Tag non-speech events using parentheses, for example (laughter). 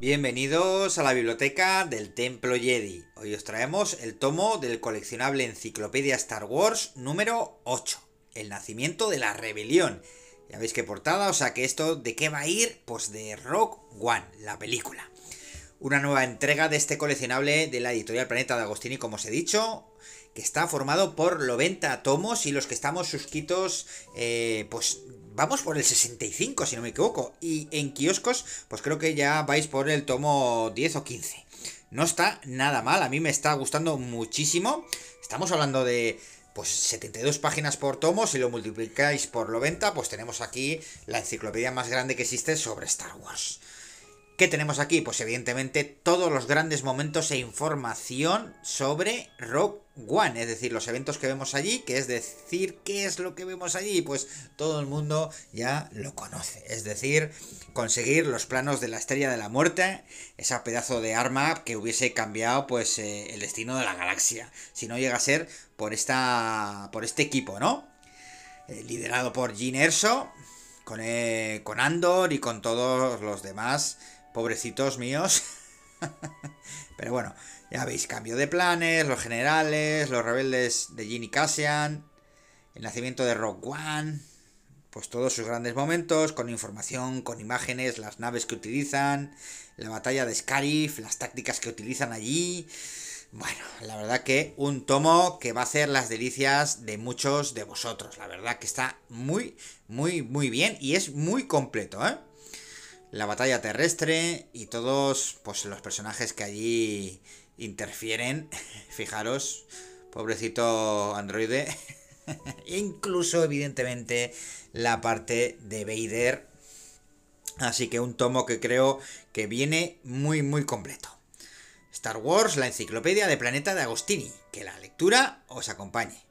Bienvenidos a la biblioteca del Templo Jedi. Hoy os traemos el tomo del coleccionable Enciclopedia Star Wars número 8, El nacimiento de la rebelión. Ya veis qué portada, o sea que esto de qué va a ir, pues de Rock One, la película. Una nueva entrega de este coleccionable de la editorial Planeta de Agostini, como os he dicho, que está formado por 90 tomos y los que estamos suscritos, eh, pues vamos por el 65, si no me equivoco. Y en kioscos, pues creo que ya vais por el tomo 10 o 15. No está nada mal, a mí me está gustando muchísimo. Estamos hablando de pues 72 páginas por tomo, si lo multiplicáis por 90, pues tenemos aquí la enciclopedia más grande que existe sobre Star Wars. ¿Qué tenemos aquí? Pues evidentemente todos los grandes momentos e información sobre Rogue One, es decir, los eventos que vemos allí, que es decir, ¿qué es lo que vemos allí? Pues todo el mundo ya lo conoce, es decir, conseguir los planos de la Estrella de la Muerte, esa pedazo de arma que hubiese cambiado pues eh, el destino de la galaxia, si no llega a ser por, esta, por este equipo, ¿no? Eh, liderado por Gene Erso, con, eh, con Andor y con todos los demás Pobrecitos míos. (laughs) Pero bueno, ya veis, cambio de planes, los generales, los rebeldes de Ginny Cassian, el nacimiento de Rock One, pues todos sus grandes momentos, con información, con imágenes, las naves que utilizan, la batalla de Scarif, las tácticas que utilizan allí. Bueno, la verdad que un tomo que va a hacer las delicias de muchos de vosotros. La verdad que está muy, muy, muy bien y es muy completo, ¿eh? La batalla terrestre y todos pues los personajes que allí interfieren. (laughs) Fijaros, pobrecito androide. (laughs) Incluso evidentemente la parte de Vader. Así que un tomo que creo que viene muy muy completo. Star Wars, la enciclopedia de Planeta de Agostini. Que la lectura os acompañe.